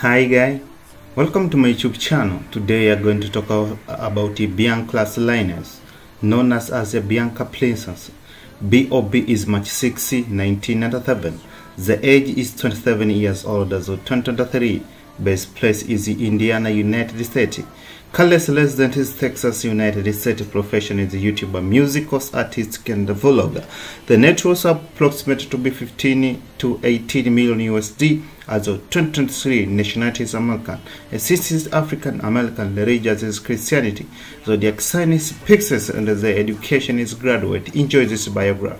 Hi guys, welcome to my YouTube channel. Today we are going to talk about the Bianca liners, known as, as the Bianca Princess. BOB is March 6, 1997. The age is 27 years old as of 2023. Base place is Indiana, United States. Current resident is Texas, United States. Profession is YouTuber, music artist, and vlogger. The net worth approximated to be 15 to 18 million USD as of 2023. Nationality is American. Assist is African American. Religious is Christianity. Zodiac sign is Pisces, and the education is graduate. Enjoy this biography.